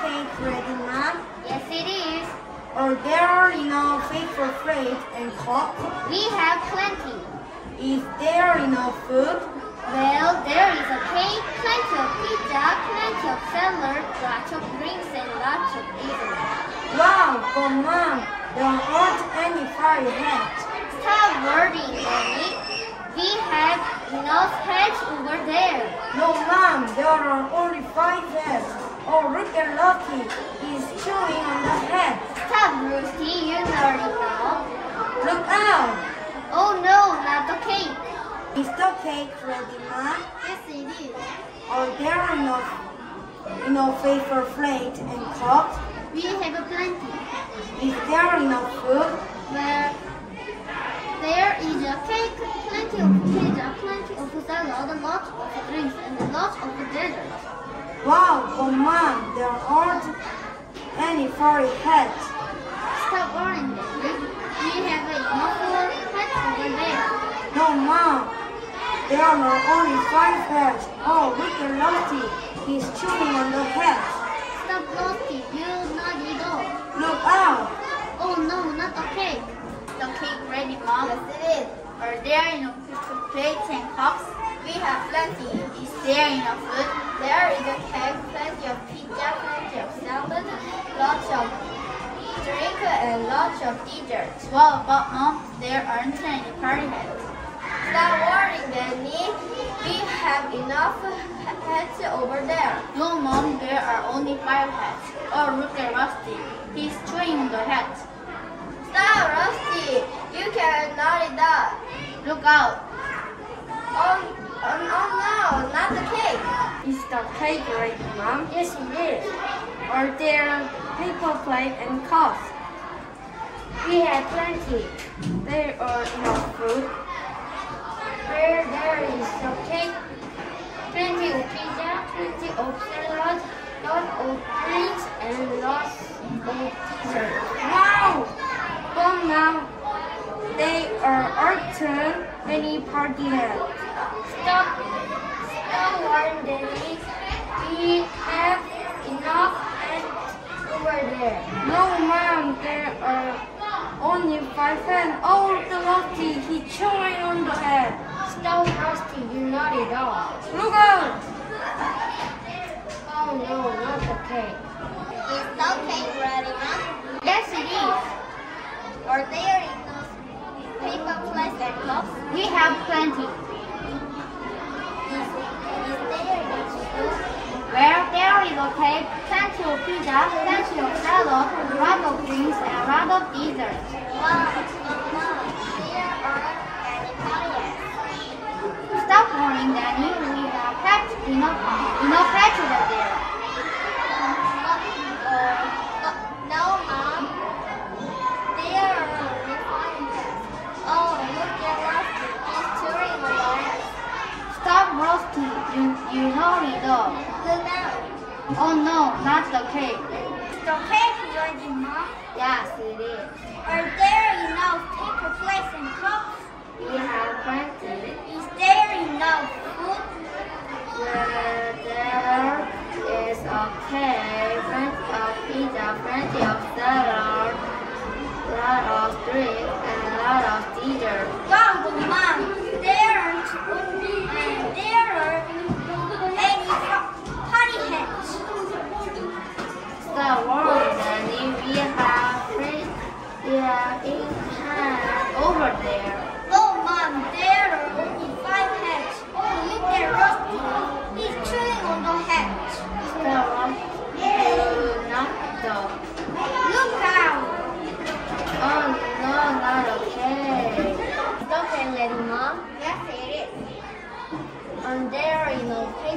cake ready, Mom? Yes, it is. Are there enough paper plate and cup? We have plenty. Is there enough food? Well, there is a cake, plenty of pizza, plenty of salad, lots of drinks, and lots of dessert. Wow, but Mom, there aren't any fire hats. Stop worrying, Danny. We have enough heads over there. No, Mom, there are only five heads. Oh, look at Lucky. He's chewing on the head. Stop, Rusty, you naughty dog. Look out! Oh no, not the cake. Is the cake ready, Mom? Yes, it is. Oh, there are no, enough paper plate and cups? We have plenty. Is there enough food? Well, there is a cake, plenty of pizza, plenty of salad, lots of drinks, and lots of dessert. Wow, but Mom, there aren't any furry heads. Stop worrying, Danny. We have enough heads over there. No, Mom, there are only five heads. Oh, look at Lottie. He's chewing on the head. Stop Lottie, you're naughty dog. Look out! Oh no, not the cake. The cake ready, Mom? Yes, it is. Are there enough plates and cups? We have plenty. Is there enough food? There is a cake, plenty of pizza, plenty of salad, lots of drink, and lots of dessert. Well, but Mom, there aren't any party heads. Stop worrying, Danny. We have enough heads over there. No, Mom, there are only five hats. Oh, look at Rusty. He's chewing the heads. Stop, Rusty. You cannot eat that. Look out. Oh, oh, oh no, not the cake. Is the cake ready, Mom? Yes, it is. Are there paper plate and cups? We have plenty. There are enough food. Where there is a cake, plenty of pizza, plenty of salad, lots of drinks, and lots of dessert. Wow! But now they are aren't any party heads. Stop, stop worrying, We have enough heads over there. No, Mom, there are only five. Oh, look at Lottie. He's chewing on the head. Stop, Rusty, you naughty dog. Look out! Oh no, not the cake. Is the cake ready? Yes, it is. Are there enough paper plates and cups? We have plenty. Is, is there Well, there is a cake, plenty pizza, of salad, lot of drinks, and lot of dessert. No, not the cake. The cake is ready, Mom? Yes, it is. Are there enough paper plates and cups? We have plenty. Is there enough food? Well, there is a cake, plenty of pizza, plenty of salad, lot of drink, and a lot of dessert. Wow, Mom, there aren't and there are any pa- party hats. Stop worrying, Danny. We have three, we have eight hats over there. Oh, Mom, there are only five heads. Oh, look at Rusty. He's chewing on the heads. Stop, Rusty. You not dog. Look out. Oh, no, not okay. Is okay, lady mom? Yes, it is. And there is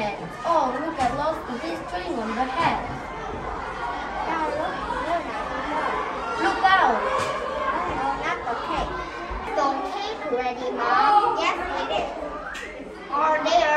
Oh, look, I lost this string on the hat. Look, out. Oh, not the ready, Mom. Yes, it is. Are they?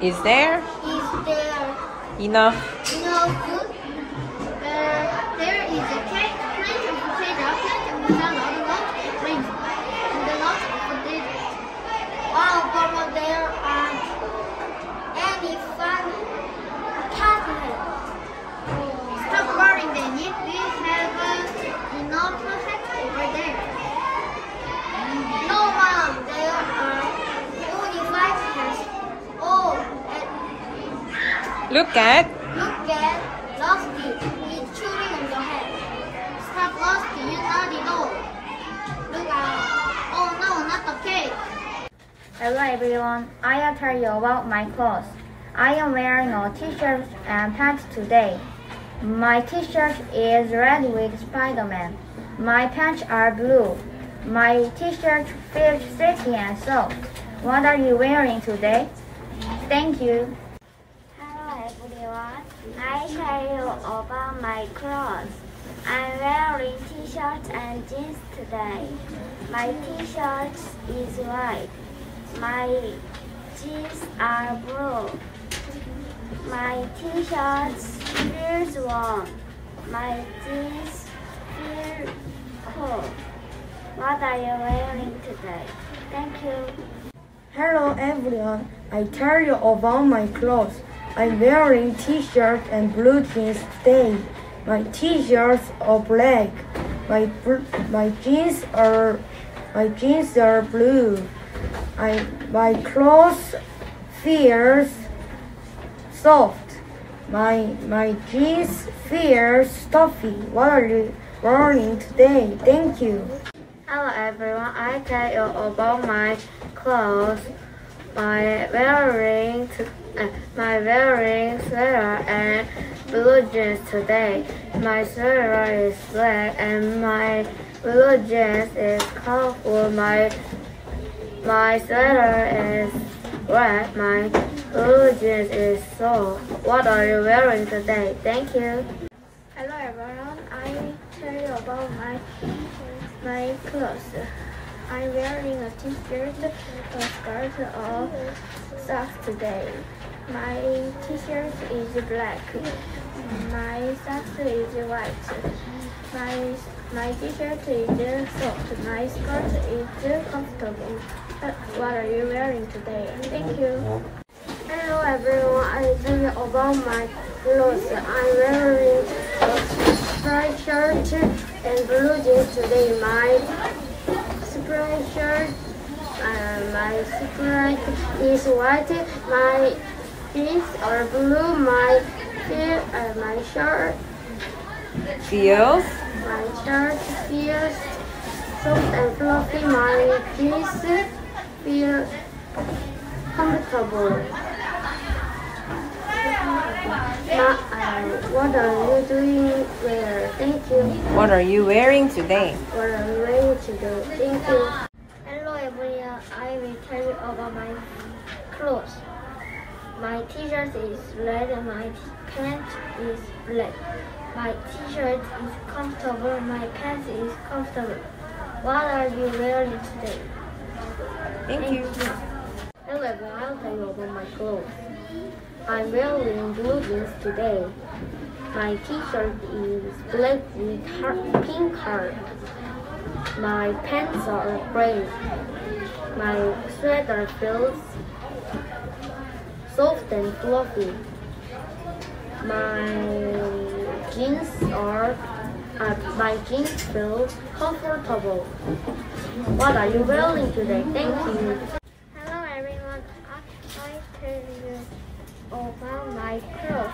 Is there Is there enough? enough food? Uh, there is a cake, plenty of potato, plenty of salad, lots of drinks, and lots of potatoes. Wow, but there aren't any fun cats. Stop worrying, Danny. We have uh, enough hats over there. No, Mom, there are only five hats. Oh, and Look at Look at Losty. He's chewing on your head. Stop Losty, you naughty dog. Look out. Oh no, not the cake. Hello everyone, I will tell you about my clothes. I am wearing a t-shirt and pants today. My t-shirt is red with Spider-Man. My pants are blue. My t-shirt feels silky and soft. What are you wearing today? Thank you. I tell you about my clothes. I'm wearing t-shirts and jeans today. My t-shirt is white. My jeans are blue. My t-shirts feels warm. My jeans feel cold. What are you wearing today? Thank you. Hello everyone, I tell you about my clothes. I'm wearing t-shirt and blue jeans today. My t-shirts are black. My my jeans are my jeans are blue. I my clothes feels soft. My my jeans feel stuffy. What are you wearing today? Thank you. Hello everyone, I tell you about my clothes. My wearing to, my wearing sweater and blue jeans today. My sweater is black and my blue jeans is colorful. My my sweater is red. My blue jeans is soft. What are you wearing today? Thank you. Hello everyone. I tell you about my my clothes. I'm wearing a t-shirt, a skirt, or socks today. My t-shirt is black. My socks is white. My my t-shirt is soft. My skirt is comfortable. What are you wearing today? Thank you. Hello everyone, I you about my clothes. I'm wearing a striped shirt and blue jeans today. My striped shirt, uh, my skirt is white. My jeans are blue. My feel, uh, my shirt, Feels my shirt feels soft and fluffy. My jeans feel comfortable. Ma, uh, what are you doing? Thank you. what are you wearing today? What are you ready to do? Thank you. Hello everyone. I will tell you about my clothes. My t-shirt is red and my pants is black. My t-shirt is comfortable. My pants is comfortable. What are you wearing today? Thank you. Hello everyone, I'll tell you about my clothes. I'm wearing blue jeans today. My t-shirt is black with heart, pink heart. My pants are gray. My sweater feels soft and fluffy. my jeans are uh, my jeans feel comfortable. What are you wearing today? Thank you. Hello everyone, I, I tell you about my clothes.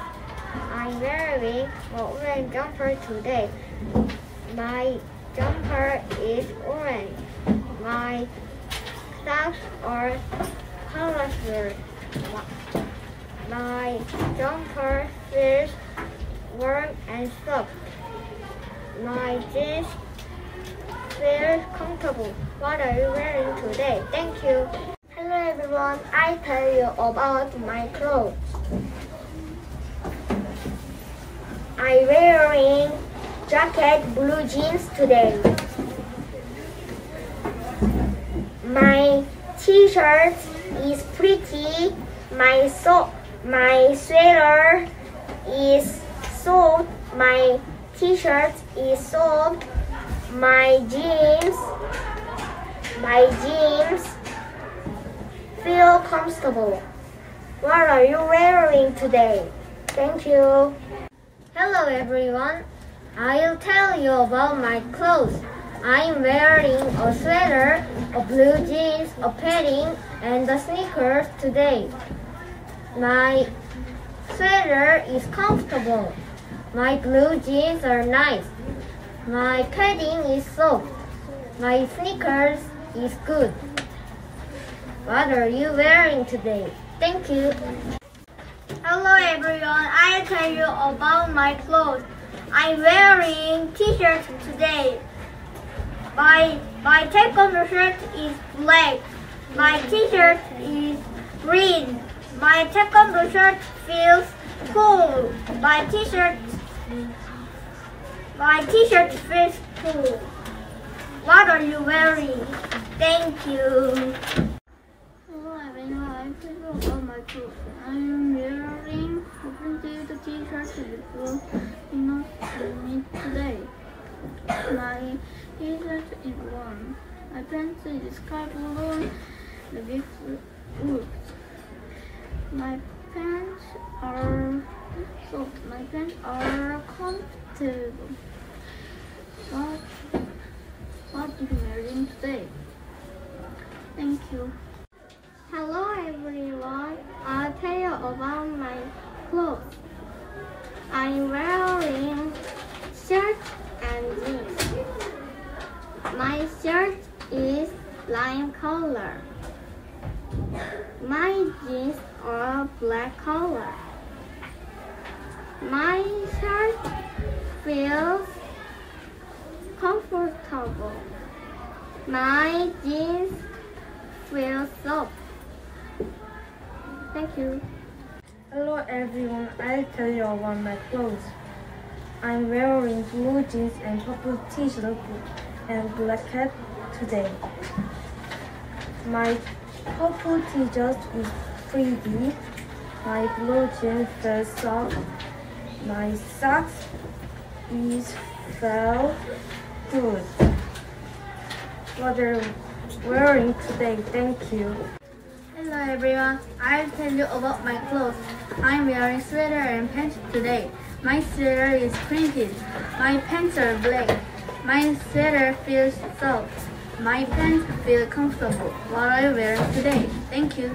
I'm wearing orange jumper today. My jumper is orange. My socks are colorful. My jumper feels warm and soft. My jeans feel comfortable. What are you wearing today? Thank you. Hello everyone, I tell you about my clothes. I wearing jacket blue jeans today. My t-shirt is pretty. My so my sweater is soft. My t-shirt is soft. My jeans my jeans feel comfortable. What are you wearing today? Thank you. Hello everyone. I'll tell you about my clothes. I'm wearing a sweater, a blue jeans, a padding, and the sneakers today. My sweater is comfortable. My blue jeans are nice. My padding is soft. My sneakers is good. What are you wearing today? Thank you. Hello everyone, I'll tell you about my clothes. I'm wearing t-shirt today. My my taekwondo shirt is black. My t-shirt is green. My taekwondo shirt feels cool. My t-shirt my t-shirt feels cool. What are you wearing? Thank you. I'm Pedro about my clothes. Wearing a printed t-shirt with blue enough to me today. My t-shirt is warm. My pants is sky blue with wood. My pants are soft. My pants are comfortable. What, what are you wearing today? Thank you. Hello everyone, I'll tell you about my clothes. I'm wearing shirt and. My shirt is lime color. My jeans are black color. My shirt feels comfortable. My jeans feel soft. Thank you. Hello everyone, I'll tell you about my clothes. I'm wearing blue jeans and purple t-shirt and black hat today. My purple t-shirt is pretty. My blue jeans feel soft. My socks is feel good. What are wearing today? Thank you. Hello everyone, I'll tell you about my clothes. I'm wearing sweater and pants today. My sweater is printed. My pants are black. My sweater feels soft. My pants feel comfortable. What I wear today? Thank you.